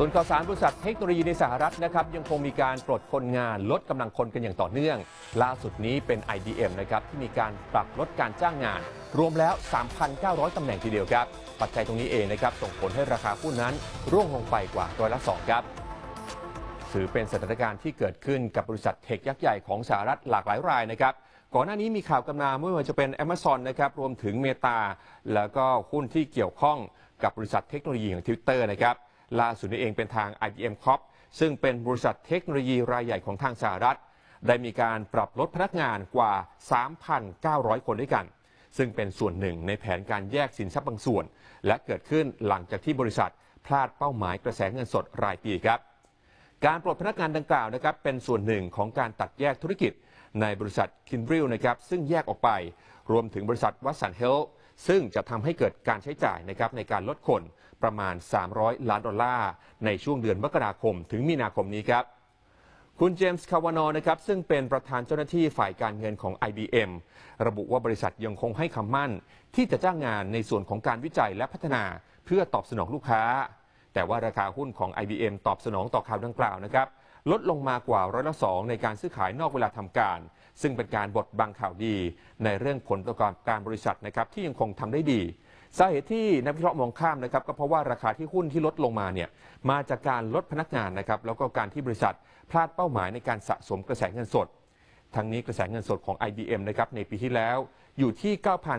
ส่วนข่าวสารบริษัทเทคโนโลยีในสหรัฐนะครับยังคงมีการปลดคนงานลดกำลังคนกันอย่างต่อเนื่อง ล่าสุดนี้เป็น IBM นะครับที่มีการปรับลดการจ้างงาน รวมแล้ว 3,900ตำแหน่งทีเดียวครับ ปัจจัยตรงนี้เองนะครับส่งผลให้ราคาหุ้นนั้นร่วงลงไปกว่าร้อยละ2ครับถือเป็นสถานการณ์ที่เกิดขึ้นกับบริษัทเทคยักษ์ใหญ่ของสหรัฐหลากหลายรายนะครับก่อนหน้านี้มีข่าวกำนาไม่ว่าจะเป็น Amazon นะครับรวมถึงเมตาแล้วก็หุ้นที่เกี่ยวข้องกับบริษัทเทคโนโลยีอย่าง Twitter นะครับ ล่าสุดนี้เองเป็นทาง IBM Corp ซึ่งเป็นบริษัทเทคโนโลยีรายใหญ่ของทางสหรัฐ ได้มีการปรับลดพนักงานกว่า 3,900 คนด้วยกัน ซึ่งเป็นส่วนหนึ่งในแผนการแยกสินทรัพย์บางส่วน และเกิดขึ้นหลังจากที่บริษัทพลาดเป้าหมายกระแสเงินสดรายปีครับ การปลดพนักงานดังกล่าวนะครับเป็นส่วนหนึ่งของการตัดแยกธุรกิจในบริษัท Kyndryl นะครับซึ่งแยกออกไป รวมถึงบริษัท Watson Health ซึ่งจะทำให้เกิดการใช้จ่ายนะครับในการลดคน ประมาณ 300 ล้านดอลลาร์ ในช่วงเดือนมกราคมถึงมีนาคมนี้ครับ คุณเจมส์คาวานอนะครับซึ่งเป็นประธานเจ้าหน้าที่ฝ่ายการเงินของ IBM ระบุว่าบริษัทยังคงให้คำมั่น ที่จะจ้างงานในส่วนของการวิจัยและพัฒนาเพื่อตอบสนองลูกค้า แต่ว่าราคาหุ้นของ IBM ตอบสนองต่อข่าวดังกล่าวนะครับลดลงมากว่าร้อยละสองในการซื้อขายนอกเวลาทำการ ซึ่งเป็นการบดบังข่าวดี ในเรื่องผลประกอบการบริษัทนะครับที่ยังคงทำได้ดี สาเหตุที่นักวิเคราะห์มองข้ามนะครับก็เพราะว่าราคาที่หุ้นที่ลดลงมาเนี่ยมาจากการลดพนักงานนะครับแล้วก็การที่บริษัทพลาดเป้าหมายในการสะสมกระแสเงินสดทั้งนี้กระแสเงินสดของ IBM นะครับในปีที่แล้วอยู่ที่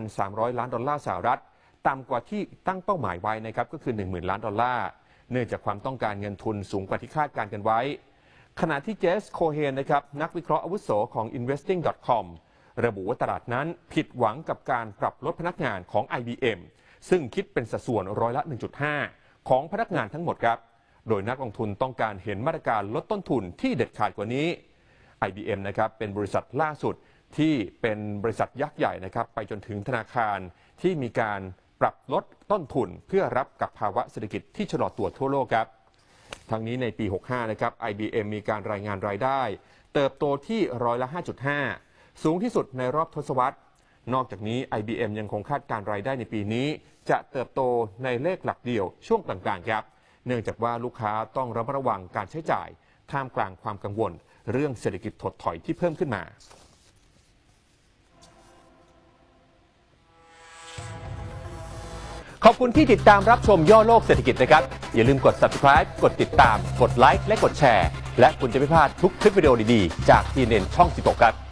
9,300 ล้านดอลลาร์สหรัฐต่ำกว่าที่ตั้งเป้าหมายไว้นะครับก็คือ 10,000 ล้านดอลลาร์เนื่องจากความต้องการเงินทุนสูงกว่าที่คาดการณ์กันไว้ ขณะที่เจสโคเฮนนะครับนักวิเคราะห์อาวุโสของ investing.com ระบุว่าตลาดนั้นผิดหวังกับการปรับลดพนักงานของ IBM ซึ่งคิดเป็นสัดส่วนร้อยละ 1.5 ของพนักงานทั้งหมดครับ โดยนักลงทุนต้องการเห็นมาตรการลดต้นทุนที่เด็ดขาดกว่านี้ IBM นะครับเป็นบริษัทล่าสุดที่เป็นบริษัทยักษ์ใหญ่นะครับไปจนถึงธนาคารที่มีการปรับลดต้นทุนเพื่อรับกับภาวะเศรษฐกิจที่ชะลอตัวทั่วโลกครับทั้งนี้ในปี 65 นะครับ IBM มีการรายงานรายได้ เติบโตที่ร้อยละ 5.5 สูงที่สุดในรอบทศวรรษ นอกจากนี้ IBM ยังคงคาดการรายได้ในปีนี้ จะเติบโตในเลขหลักเดียวช่วงกลางๆครับ เนื่องจากว่าลูกค้าต้องระมัดระวังการใช้จ่าย ท่ามกลางความกังวล เรื่องเศรษฐกิจถดถอยที่เพิ่มขึ้นมาขอบคุณที่ติดตามรับชมย่อโลกเศรษฐกิจนะครับ อย่าลืมกด subscribe กดติดตาม กดไลค์และกดแชร์ และคุณจะไม่พลาดทุกคลิปวิดีโอดีๆ จากทีเน็นช่อง 16 ครับ